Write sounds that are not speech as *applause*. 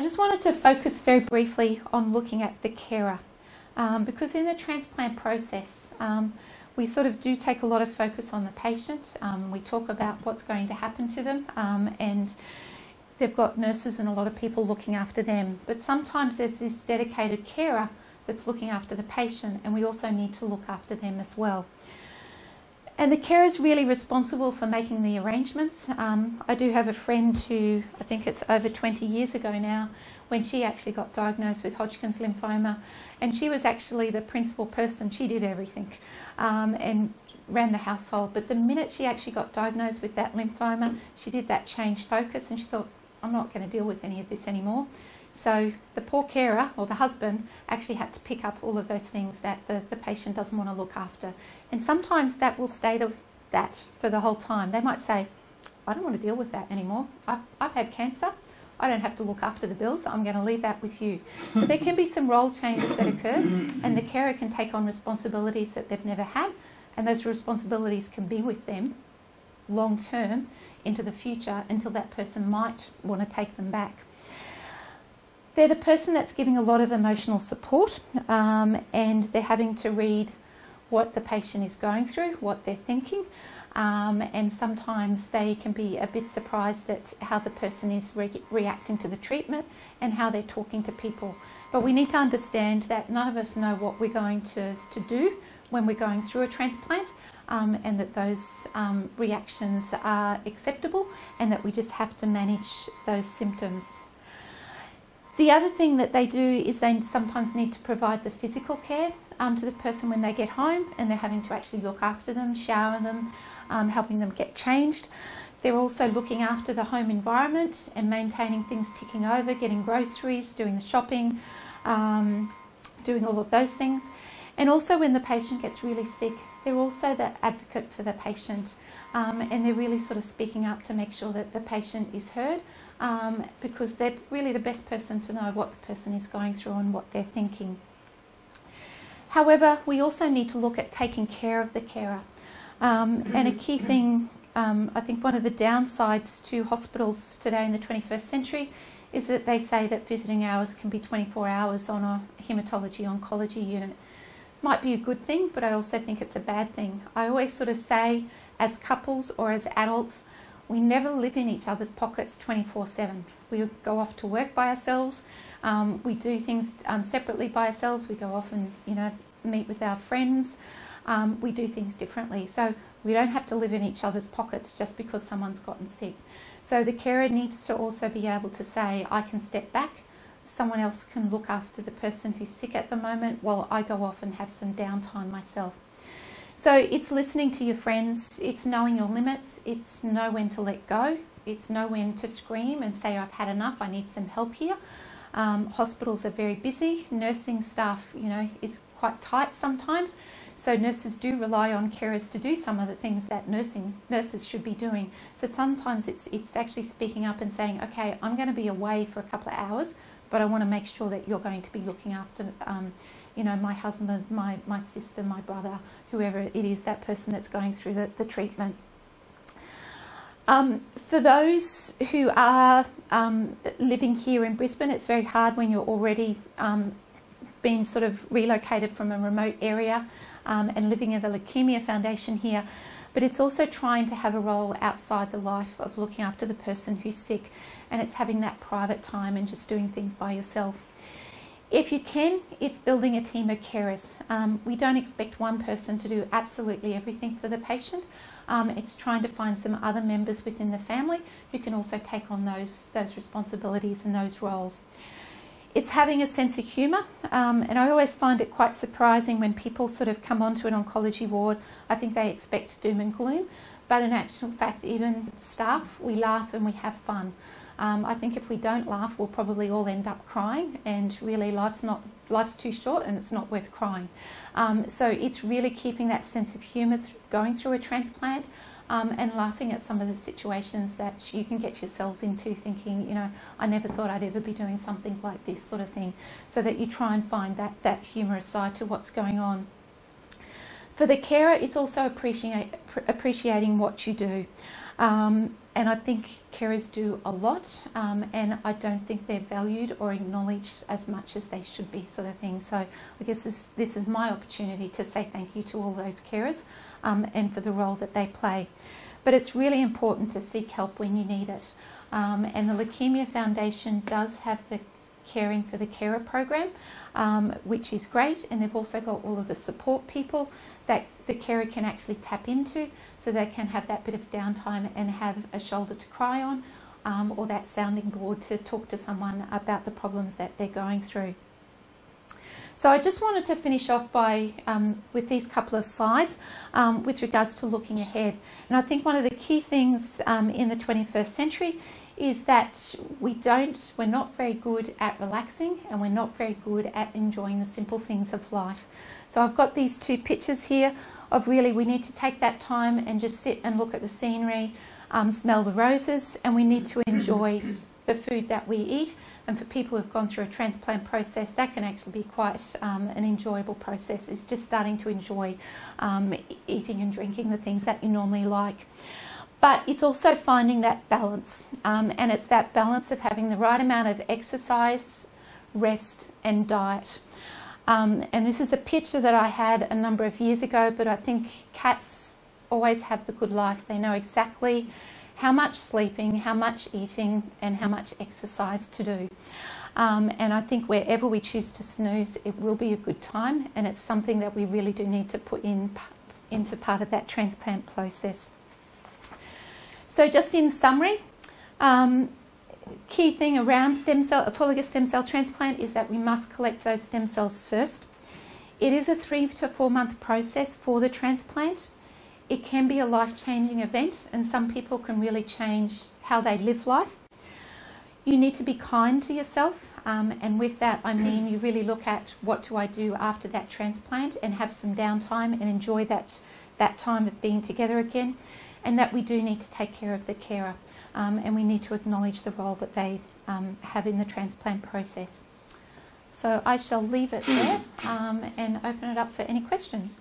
I just wanted to focus very briefly on looking at the carer um, because in the transplant process, um, we sort of do take a lot of focus on the patient. Um, we talk about what's going to happen to them um, and they've got nurses and a lot of people looking after them. But sometimes there's this dedicated carer that's looking after the patient and we also need to look after them as well. And the carer is really responsible for making the arrangements. Um, I do have a friend who, I think it's over 20 years ago now, when she actually got diagnosed with Hodgkin's lymphoma, and she was actually the principal person. She did everything um, and ran the household. But the minute she actually got diagnosed with that lymphoma, she did that change focus, and she thought, I'm not going to deal with any of this anymore. So the poor carer or the husband actually had to pick up all of those things that the, the patient doesn't want to look after. And sometimes that will stay the, that for the whole time. They might say, I don't want to deal with that anymore. I've, I've had cancer. I don't have to look after the bills. I'm going to leave that with you. So there can be some role changes that occur, and the carer can take on responsibilities that they've never had, and those responsibilities can be with them long term into the future until that person might want to take them back. They're the person that's giving a lot of emotional support, um, and they're having to read what the patient is going through, what they're thinking, um, and sometimes they can be a bit surprised at how the person is re- reacting to the treatment and how they're talking to people. But we need to understand that none of us know what we're going to, to do when we're going through a transplant. Um, and that those um, reactions are acceptable, and that we just have to manage those symptoms. The other thing that they do is they sometimes need to provide the physical care um, to the person when they get home, and they're having to actually look after them, shower them, um, helping them get changed. They're also looking after the home environment and maintaining things ticking over, getting groceries, doing the shopping, um, doing all of those things. And also, when the patient gets really sick, they're also the advocate for the patient um, and they're really sort of speaking up to make sure that the patient is heard um, because they're really the best person to know what the person is going through and what they're thinking. However, we also need to look at taking care of the carer. Um, and a key thing, um, I think one of the downsides to hospitals today in the 21st century is that they say that visiting hours can be 24 hours on a hematology oncology unit. Might be a good thing, but I also think it's a bad thing. I always sort of say, as couples or as adults, we never live in each other's pockets 24 7. We go off to work by ourselves, um, we do things um, separately by ourselves, we go off and, you know, meet with our friends um, we do things differently. So we don't have to live in each other's pockets just because someone's gotten sick. So the carer needs to also be able to say, I can step back, someone else can look after the person who's sick at the moment while I go off and have some downtime myself. So it's listening to your friends, it's knowing your limits, it's know when to let go, it's know when to scream and say, I've had enough, I need some help here. Um, hospitals are very busy, nursing staff, you know, is quite tight sometimes. So nurses do rely on carers to do some of the things that nursing nurses should be doing. So sometimes it's it's actually speaking up and saying, okay, I'm going to be away for a couple of hours, but I want to make sure that you're going to be looking after, um, you know, my husband, my my sister, my brother, whoever it is, that person that's going through the, the treatment. Um, for those who are um, living here in Brisbane, it's very hard when you're already um, been sort of relocated from a remote area um, and living at the Leukaemia Foundation here, but it's also trying to have a role outside the life of looking after the person who's sick, and it's having that private time and just doing things by yourself. If you can, it's building a team of carers. Um, we don't expect one person to do absolutely everything for the patient. Um, it's trying to find some other members within the family who can also take on those, those responsibilities and those roles it's having a sense of humour, um, and I always find it quite surprising when people sort of come onto an oncology ward. I think they expect doom and gloom, but in actual fact, even staff, we laugh and we have fun. Um, I think if we don't laugh, we'll probably all end up crying, and really, life's not life's too short, and it's not worth crying. Um, so it's really keeping that sense of humour th- going through a transplant um, and laughing at some of the situations that you can get yourselves into thinking, you know, I never thought I'd ever be doing something like this sort of thing, so that you try and find that, that humorous side to what's going on. For the carer, it's also appreciate, appreciating what you do. Um, and I think carers do a lot, um, and I don't think they're valued or acknowledged as much as they should be, sort of thing. So I guess this, this is my opportunity to say thank you to all those carers um, and for the role that they play. But it's really important to seek help when you need it. Um, and the Leukaemia Foundation does have the Caring for the Carer program, um, which is great, and they've also got all of the support people that the carer can actually tap into so they can have that bit of downtime and have a shoulder to cry on um, or that sounding board to talk to someone about the problems that they're going through. So I just wanted to finish off by um, with these couple of slides um, with regards to looking ahead. And I think one of the key things um, in the 21st century is that we don't, we're not very good at relaxing and we're not very good at enjoying the simple things of life. So I've got these two pictures here of really we need to take that time and just sit and look at the scenery, um, smell the roses, and we need to enjoy *coughs* the food that we eat. And for people who've gone through a transplant process, that can actually be quite um, an enjoyable process. Is just starting to enjoy um, eating and drinking the things that you normally like. But it's also finding that balance, um, and it's that balance of having the right amount of exercise, rest, and diet. Um, and this is a picture that I had a number of years ago, but I think cats always have the good life. They know exactly how much sleeping, how much eating, and how much exercise to do. Um, and I think wherever we choose to snooze, it will be a good time, and it's something that we really do need to put in into part of that transplant process. So, just in summary, um, key thing around stem cell, autologous stem cell transplant is that we must collect those stem cells first. It is a three to four month process for the transplant. It can be a life changing event, and some people can really change how they live life. You need to be kind to yourself, um, and with that, I mean you really look at what do I do after that transplant and have some downtime and enjoy that, that time of being together again, and that we do need to take care of the carer um, and we need to acknowledge the role that they um, have in the transplant process. So I shall leave it there *clears throat* um, and open it up for any questions.